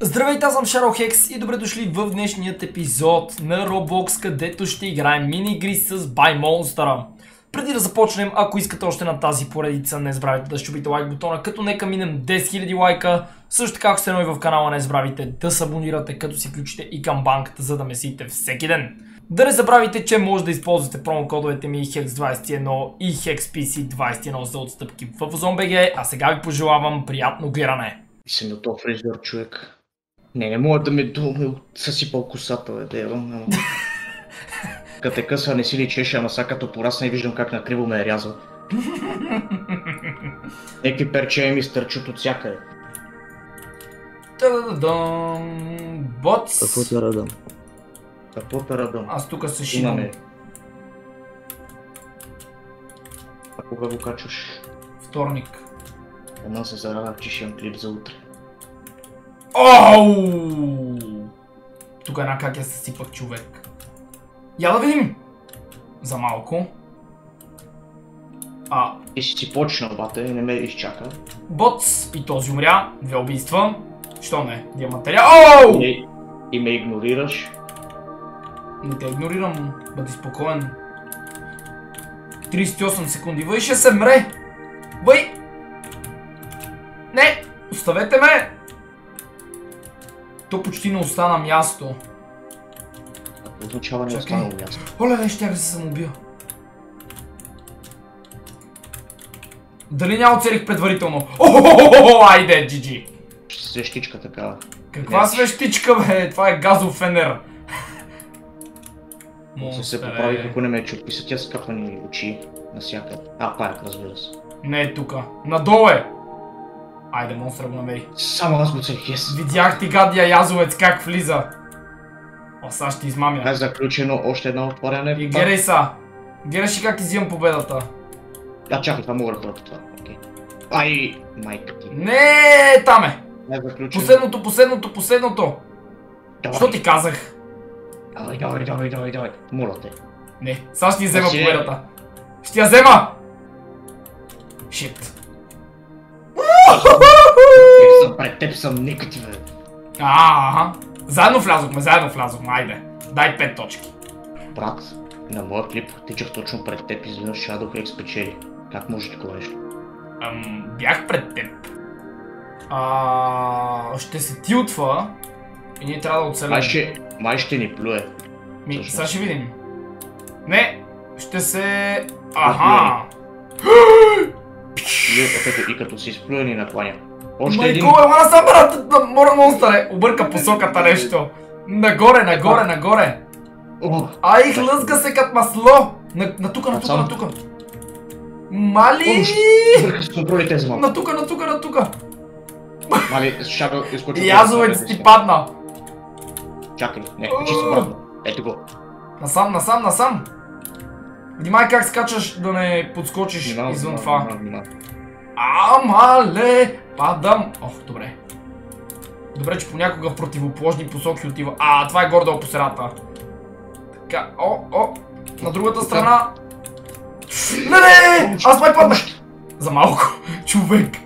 Здравейте, аз съм Шаро Хекс и добре дошли в днешният епизод на Roblox, където ще играем мини-игри с Buy Monster. Преди да започнем, ако искате още на тази поредица, не забравяйте да щупите лайк бутона, като нека минем 10 000 лайка. Също така, ако сте нови в канала, не забравяйте да се абонирате, като си включите и към банката, за да месите всеки ден. Да не забравяйте, че може да използвате промокодовете ми HEX21 и HEXPC21 за отстъпки в OzonBG, а сега ви пожелавам приятно гледане. И съм до този фризьор, човек. Не, не мога да ме думе съсипал косата, бе, да явам, ама. Като те късва не си личеше, ама сега като порасна и виждам как накриво ме е рязал. Некви перче ми стърчат от всякъде. Та-да-да-дам. Боц. Какво те радам? Какво тарадам? Аз тук се шивам. Имаме. А кога го качваш? Вторник. Една се зарадах, че ще имам клип за утре. Оу! Тук една как я съсипах човек. Я да видим! За малко. А, И си почнал, бате, не ме изчака. боц и този умря. Две убийства. Що не? Диамантерия. Оу! И, и ме игнорираш. Не те игнорирам. Бъди спокоен. 38 секунди. Въй ще се мре! Въй! Не! Оставете ме! То почти не остана място. Какво означава не Чакай. останало място? Оле, щях да се самоубия. Дали няма оцелих предварително? Охо, айде, GG. Свещичка такава. Каква Не. свещичка, бе? Това е газов фенер. Се се Монстър, поправи, е. ако не ме чупи са тя скъпани очи насякъде. А, паяк, разбира се. Не е тука. Надолу е. Айде, монстър го намери. Само аз го целих, yes. Видях ти гадия язовец как влиза. О, сега ще измамя. Е заключено още едно отваряне. И гледай са. Гледаш ли как изимам победата? А, чакай, това мога да бъда това. Ай, майка ти. Не, там е. Не заключено. Последното, последното, последното. Давай. Що ти казах? Давай, давай, давай, давай, давай. Моля те. Не, сега ще взема Значи- победата. Ще я взема! Шит. Е, съм пред теб съм нека ти, бе. Ага. Заедно влязохме, заедно влязохме, айде. Дай 5 точки. Брат, на моя клип тичах точно пред теб и изведнъж Shadow Hex спечели. Как може такова нещо? Ам, бях пред теб. А, ще се тилтва и ние трябва да оцелем. Май ще, май ще ни плюе. Ми, сега ще видим. Не, ще се... Аха! Е, като, и като си сплюе ни накланя. Още Майко, един. ела сам брат, мора монстър Обърка посоката нещо. Нагоре, нагоре, нагоре. Ай, хлъзга се като масло! На, на тука, на тука, на тука. Мали! На тука, на тука, на тука. Мали, Shadow изкочи. Язовец ти падна. Чакай, не, се обратно. Ето го. Насам, насам, насам. Внимай как скачаш да не подскочиш извън това. Амале! Падам! Ох, добре. Добре, че понякога в противоположни посоки отива. А, това е гордо по средата. Така, о, о, на другата страна. Не, не, аз май паднах. За малко, човек.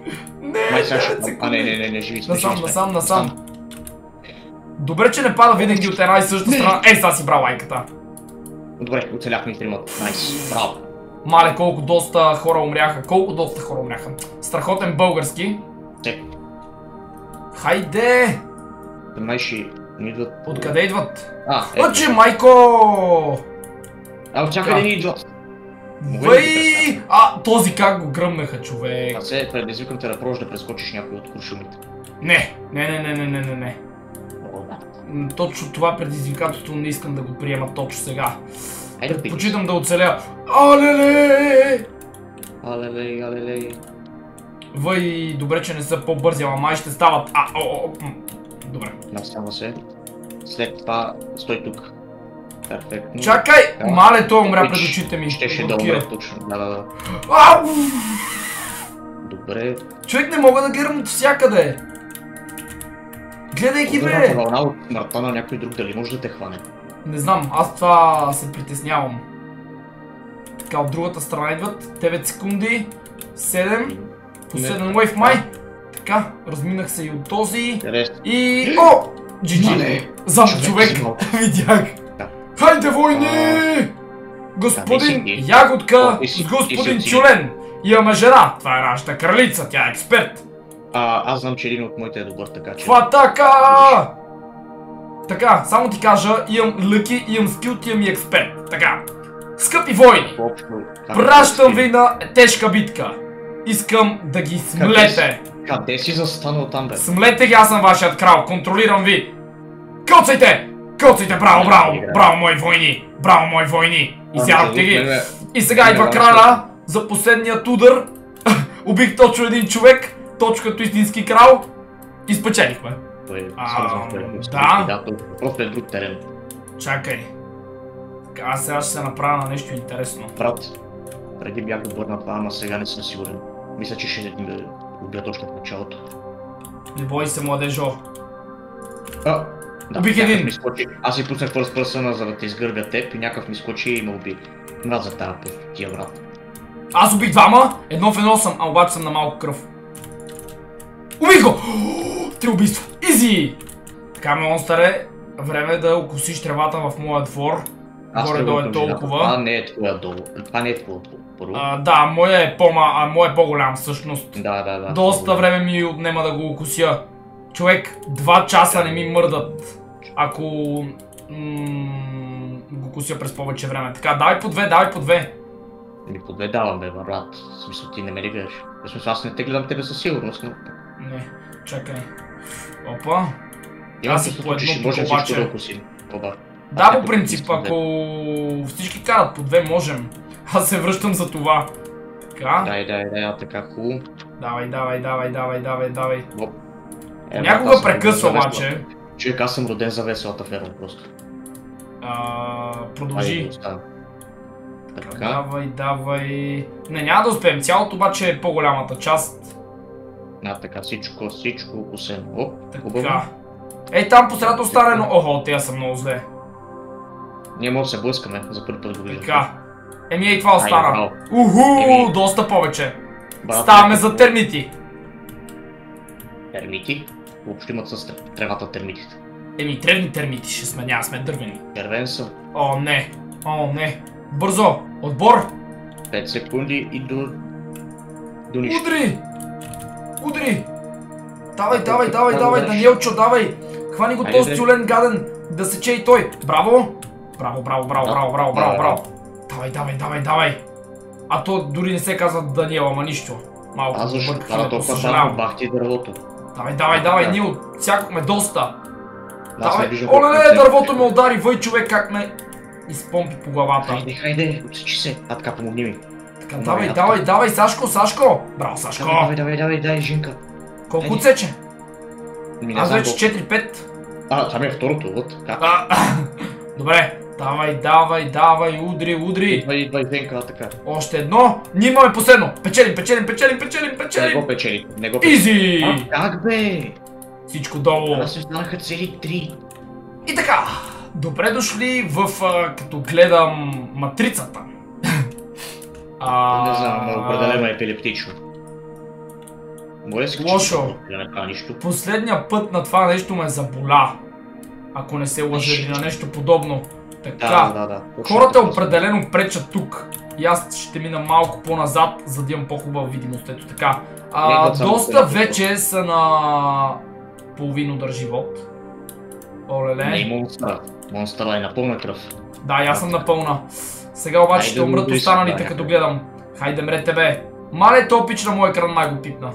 Не, не, не, не, не, не, живи сме, Насам, насам, насам. Добре, че не пада винаги от една и съща страна. Ей, сега си брал лайката. Добре, оцеляхме и тримата. Найс, браво. Мале, колко доста хора умряха. Колко доста хора умряха. Страхотен български. Те, Хайде! май ще идват... Откъде идват? А, ето. Очи, майко! А, от всякъде ни идват. Да Въй! А, този как го гръмнаха, човек. А се предизвикам те да пробваш да прескочиш някой от куршумите. Не, не, не, не, не, не, не, не. Да. Точно това предизвикателство не искам да го приема точно сега. Айде да. Почитам да оцеля. Алеле! Алелей, алелей. Въй, добре, че не са по-бързи, ама май ще стават. А, о, о. Добре. Настава се. След това стой тук. Перфектно. Чакай! Да. Мале, той умря пред очите ми. Да Кира. умре точно. Да, да, да. Ау! Добре. Човек не мога да гирам от всякъде. Гледай ги, бе! вълна от смъртта на някой друг дали може да те хване? Не знам, аз това се притеснявам. Така, от другата страна идват 9 секунди, 7, последен wave май. Така, разминах се и от този. И... О! Джиджи! Мале, Зам човек. Видях! Хайде, войни! Господин. Ягодка с господин Чулен! Имаме жена! Това е нашата кралица, тя е експерт! А, аз знам, че един от моите е добър, така че... Това така! Така, само ти кажа, имам лъки, имам скилт, имам и експерт. Така, скъпи войни, пращам ви на тежка битка. Искам да ги смлете. Къде си застанал там, бе? Смлете ги, аз съм вашият крал, контролирам ви. Коцайте! Коцайте, браво, браво! Браво, мои войни! Браво, мои войни! Изядохте ги. И сега идва краля за последният удар. Убих точно един човек, точно като истински крал. И спечелихме. Той е А, свързан с да. предател. Просто е друг терен. Чакай. Аз сега ще се направя на нещо интересно. Брат, преди бях добър на това, ама сега не съм сигурен. Мисля, че ще ме убия точно в началото. Не бой се, младежо. А, да, Убих един. Ми скочи. Аз си пуснах first person, за да те изгърбя теб и някакъв ми скочи и ме уби. Мраз за тази пустотия, брат. Аз убих двама, едно в едно съм, а обаче съм на малко кръв. Убих го! Три убийства. Изи! Така, монстъре, време е да окусиш тревата в моя двор. Горе-долу е толкова. Това не е твоя долу. Това не е твоя първо. Да, моя е, по а, моя е по-голям всъщност. Да, да, да. Доста време ми отнема да го окуся. Човек, два часа не ми мърдат, ако го куся през повече време. Така, давай по две, давай по две. Ми подведавам, бе, брат. В смисъл, ти не ме ли гледаш? В смисъл, аз не те гледам тебе със сигурност, но... Не, чакай. Опа. Си чувство, по едно може обаче. да. Да, по принцип, ако всички карат по две, можем. Аз се връщам за това. Така, Дай, дай, дай, а така хубаво. давай, давай, давай, давай, давай, давай. Е, Някога прекъсва обаче. Човек, аз съм роден за веселата ферма просто. А, продължи. Така. Давай, давай. Не, няма да успеем. Цялото обаче е по-голямата част. А, така, всичко, всичко окусено. Оп, хубаво. Ей, там посред останено. Охо, те са много зле. Ние може да се блъскаме, за първи път го виждам. Така. Еми, ей, това остана. браво. Уху, Еми. доста повече. Брат, Ставаме за термити. Термити? Въобще имат с тревата термитите. Еми, древни термити ще сме, няма сме дървени. Червен съм. О, не. О, не. Бързо. Отбор. 5 секунди и до... До нищо. Удри. Удри. Давай, давай, давай, Да, давай. Даниелчо, давай. Хвани го този тюлен гаден. Да сече и той. Браво. Браво, браво, браво, Да. браво, браво, Да, браво, да. браво. Давай, давай, давай, давай. А то дори не се казва Даниел, ама нищо. Малко Аз защо? толкова съжалявам. само бахти дървото. Давай, давай, давай, Да. ние отсякохме доста. Давай. Оле, дървото ме удари, въй човек как ме изпомпи по главата. Хайде, хайде, отсечи се. А така, помогни ми. Така, давай, давай, давай, Сашко, Сашко. Браво, Сашко. Давай, давай, давай, дай, Жинка. Колко отсече? Не Аз вече колко. 4-5. А, това ми е второто, вот. Добре, давай, давай, давай, удри, удри. Идва, идва, Женка, а така. Още едно. Ние имаме последно. Печелим, печелим, печелим, печелим, Не печелим. го печели, не го печели. Изи! А, как бе? Всичко долу. Аз се знаеха цели три. И така, добре дошли в, а, като гледам матрицата. А, Не знам, но определено е епилептично. Моля Лошо. Нищо. Последния път на това нещо ме заболя. Ако не се лъжа на нещо подобно. Така, Да, да, да. хората определено пречат тук. И аз ще мина малко по-назад, за да имам по-хубава видимост. Ето така. А, доста вече са на половин удар живот. Олеле. Не, и монстъра. Е на пълна кръв. Да, и аз съм напълна. Сега обаче Хайде ще умрат останалите като гледам. Хайде мре тебе. Мале, то пич на моя екран май го пипна.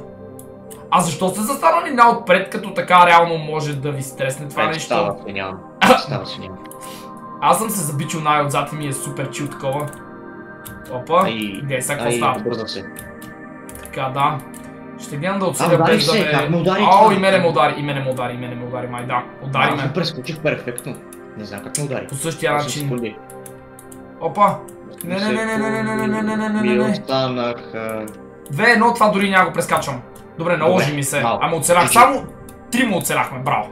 А защо сте застанали най-отпред, като така реално може да ви стресне това Е, нещо? Става се нямам. Става се нямам. Аз съм се забичил най-отзад и ми е супер чил такова. Опа, гледай сега какво става. бърза се. Така, да. Ще гледам да отсъдя без да ме... ме удари това? и мене ме удари, и мене ме удари, и мене ме удари, май да. Удари Аз ме. го прескочих перфектно. Не знам как ме удари. По същия начин. Опа. Не, не, не, не, не, не, не, не, не, не, не, не, не. останаха... Две едно, това дори няма го прескачам. Добре, наложи Добре, ми се. малко. Ама оцелях. Само три му оцеляхме, браво.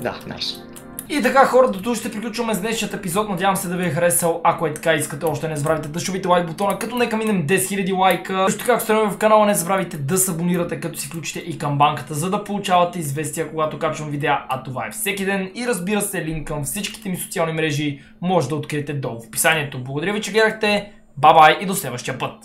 Да, найс. И така хора, до тук ще приключваме с днешният епизод. Надявам се да ви е харесал. Ако е така искате, още не забравяйте да шубите лайк бутона, като нека минем 10 000 лайка. Също така, ако сте в канала, не забравяйте да се абонирате, като си включите и към банката, за да получавате известия, когато качвам видеа, а това е всеки ден. И разбира се, линк към всичките ми социални мрежи може да откриете долу в описанието. Благодаря ви, че гледахте. Бабай и до следващия път!